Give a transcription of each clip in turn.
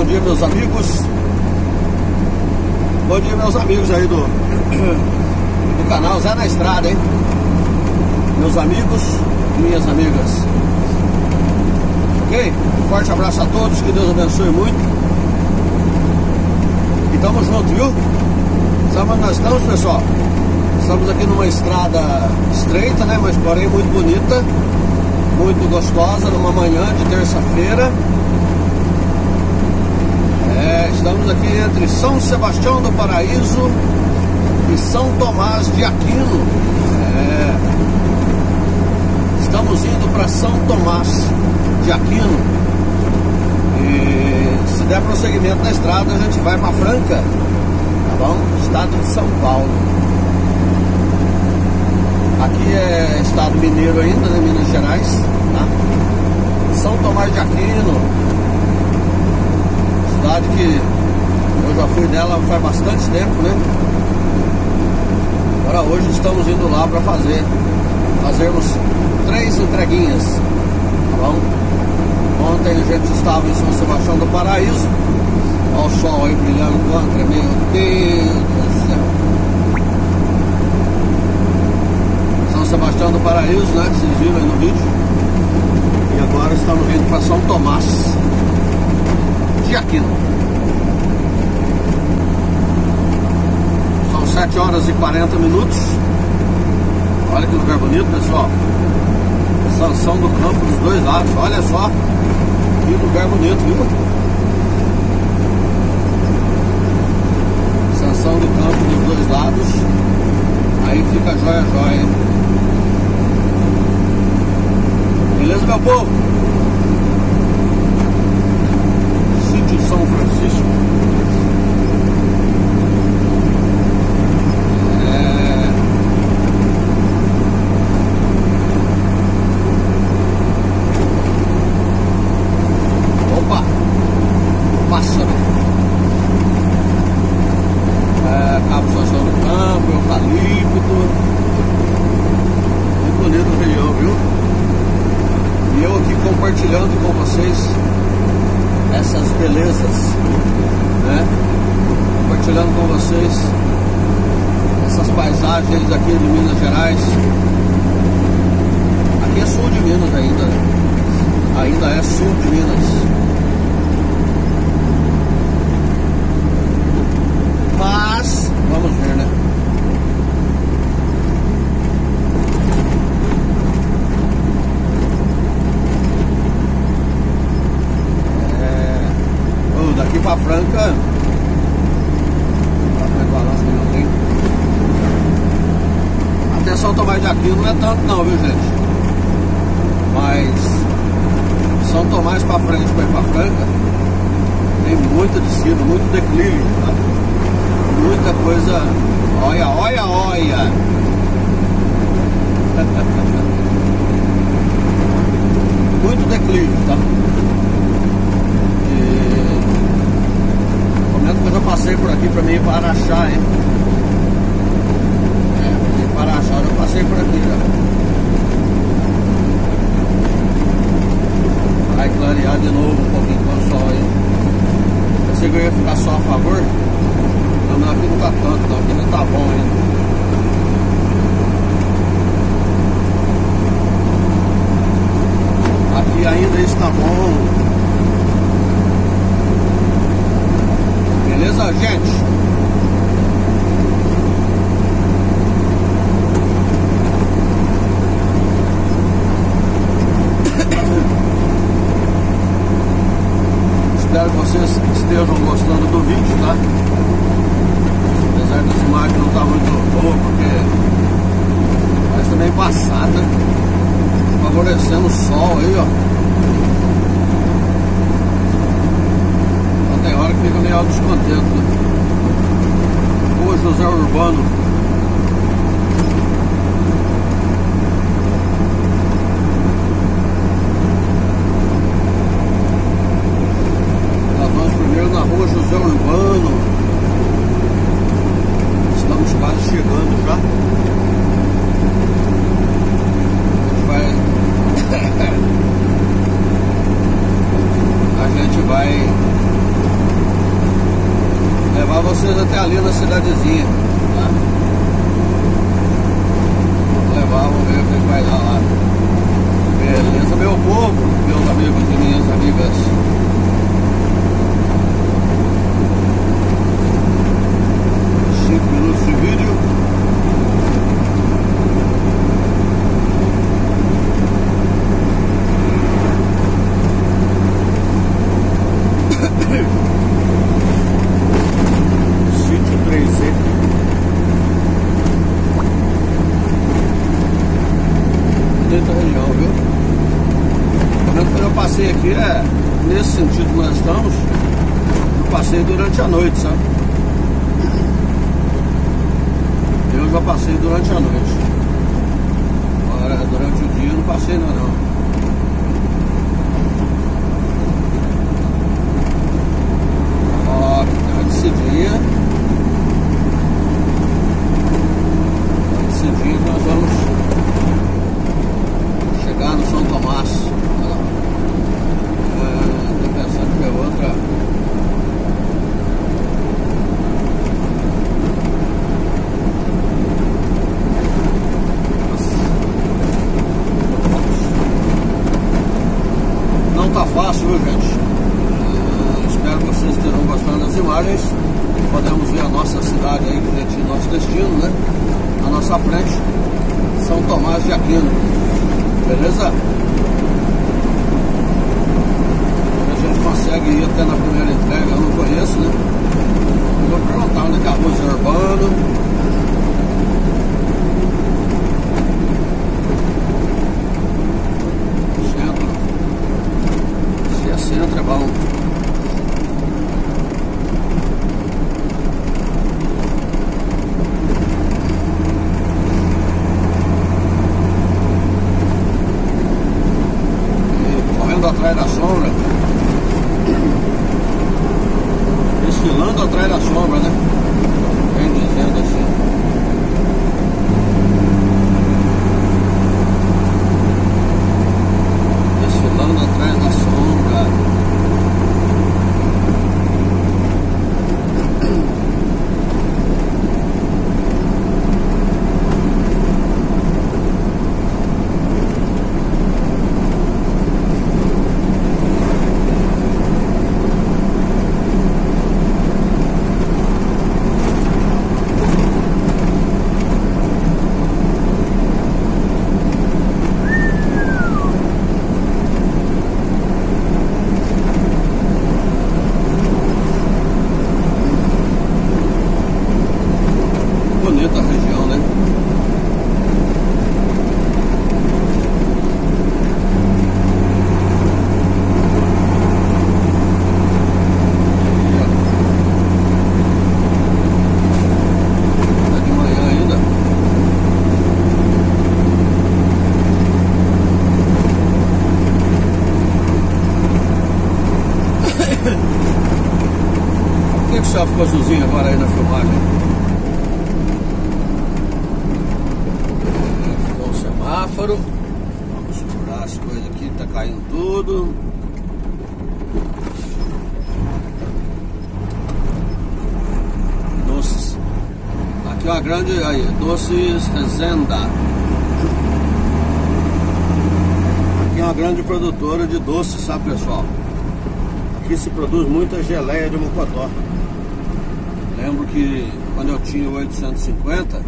bom dia meus amigos. Bom dia meus amigos aí do, do canal Zé na Estrada, hein? Meus amigos minhas amigas. Ok? Um forte abraço a todos, que Deus abençoe muito. E tamo junto, viu? Sabe onde nós estamos, pessoal? Estamos aqui numa estrada estreita, né? Mas porém muito bonita, muito gostosa, numa manhã de terça-feira. Estamos aqui entre São Sebastião do Paraíso e São Tomás de Aquino. É, estamos indo para São Tomás de Aquino. E se der prosseguimento na estrada, a gente vai para Franca, tá bom? Estado de São Paulo. Aqui é estado mineiro ainda, né? Minas Gerais, tá? São Tomás de Aquino, cidade que eu já fui nela faz bastante tempo, né? Agora hoje estamos indo lá para fazer, fazermos três entreguinhas, tá bom? Ontem a gente estava em São Sebastião do Paraíso, olha o sol aí brilhando contra, meu Deus do céu. São Sebastião do Paraíso, né? Que vocês viram aí no vídeo. E agora estamos indo para São Tomás de Aquino. São 7 horas e 40 minutos. Olha que lugar bonito, pessoal. Sanção do campo dos dois lados. Olha só. Que lugar bonito, viu? Sanção do campo dos dois lados. Aí fica joia, joia. Beleza, meu povo? São Francisco. É... Opa! Pássaro. É, Cabo Social do Campo, Eucalipto. Muito bonito o região, viu? E eu aqui compartilhando com vocês essas belezas, né? Compartilhando com vocês essas paisagens aqui de Minas Gerais. Aqui é sul de Minas ainda, ainda é sul de Minas. Mas, vamos ver, né? daqui pra Franca de Aquino não é tanto não, viu gente? Mas São Tomás pra frente pra ir pra Franca tem muita descida, muito declive, tá? muita coisa. Olha, olha, olha! muito declive, tá? Momento que eu já passei por aqui pra mim para Araxá, hein? É, ir para Araxá eu já passei por aqui já. Vai clarear de novo um pouquinho com o sol aí. Pensei que eu ia ficar só a favor. Não, não, aqui não tá tanto não, aqui não tá bom ainda. Aqui ainda está bom. Beleza, gente? Espero que vocês estejam gostando do vídeo, tá? Apesar das imagens não estar tá muito boa, porque mas também passada, favorecendo o sol aí, ó. fica meio descontento. Né? Rua José Urbano. Nós vamos primeiro Urbano. Estamos quase chegando já. A gente vai. A gente vai chegando até ali na cidadezinha. Tá? Vou levar, vamos ver o que vai dar lá. Beleza, meu povo, meus amigos e minhas amigas. Cinco minutos de vídeo. Durante a noite, sabe? Eu já passei durante a noite. Agora, durante o dia, não passei não, não. Ó, tarde dia. Tarde dia nós vamos chegar no São Tomás. É, tô pensando que é outra. fácil, viu gente? Uh, espero que vocês estejam gostando das imagens. Podemos ver a cidade aí, que é nosso destino, né? Na nossa frente, São Tomás de Aquino. Beleza? A gente consegue ir até na primeira entrega, eu não conheço, né? Vou perguntar onde é que é a rua Urbano. centro é bom. E correndo atrás da sombra. Desfilando atrás da sombra, né? Vem dizendo assim. Ficou azulzinho agora aí na filmagem. Ficou o semáforo. Vamos segurar as coisas aqui, tá caindo tudo. Doces. Aqui é uma grande aí, doces Zenda. Aqui é uma grande produtora de doces, sabe pessoal? Aqui se produz muita geleia de mocotó. Lembro que quando eu tinha 850,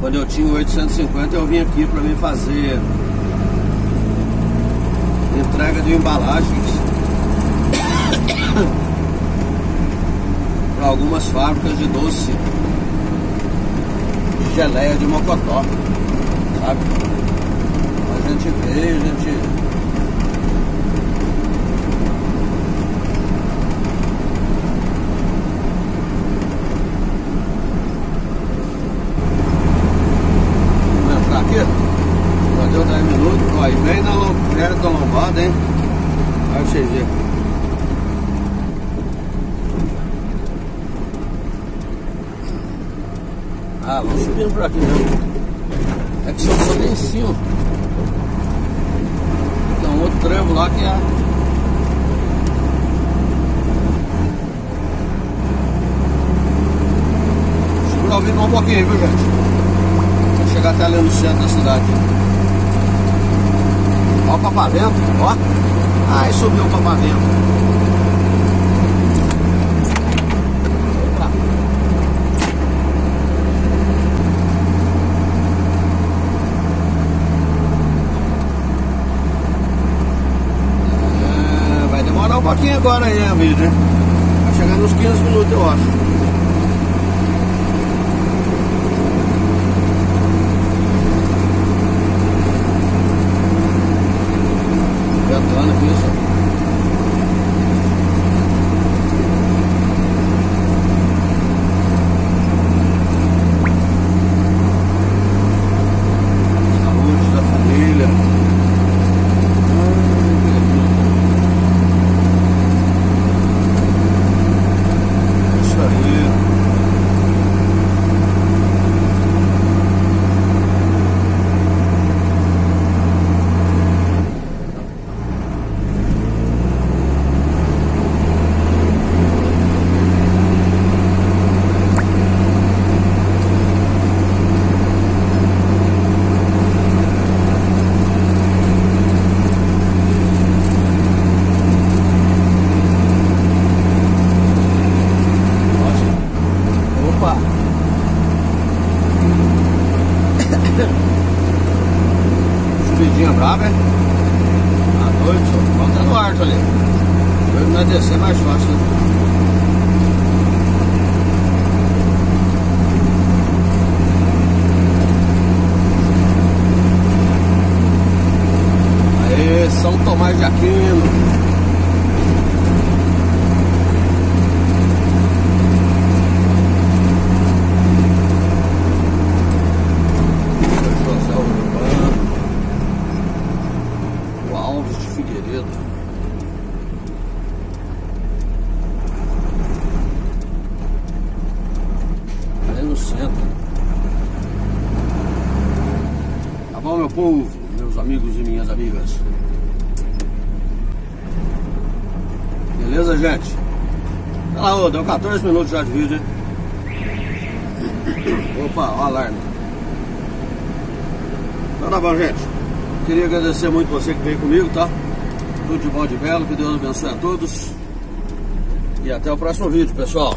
quando eu tinha 850 eu vim aqui para me fazer entrega de embalagens para algumas fábricas de doce de geleia de mocotó, sabe? A gente veio, a gente roda, hein? Olha vocês verem. Ah, vamos subindo por aqui não. É que só foi lá em cima. Tem um outro trevo lá que é. Segura o vídeo um pouquinho, viu gente? Vou chegar até ali no centro da cidade. Ó o papavento, ó. Ai, subiu o papavento. um pouquinho agora aí a né? Vai chegar nos 15 minutos, eu acho. Ventando aqui, isso. Subidinha brava, é? À noite, só alto ali. É descer mais fácil, né? Aê, São Tomás de Aquino. Tá bom, meu povo, meus amigos e minhas amigas? Beleza, gente? Ô, deu 14 minutos já de vídeo? Opa, o alarme. Então tá bom, gente. Queria agradecer muito você que veio comigo, tá? Tudo de bom de belo, que Deus abençoe a todos. E até o próximo vídeo, pessoal.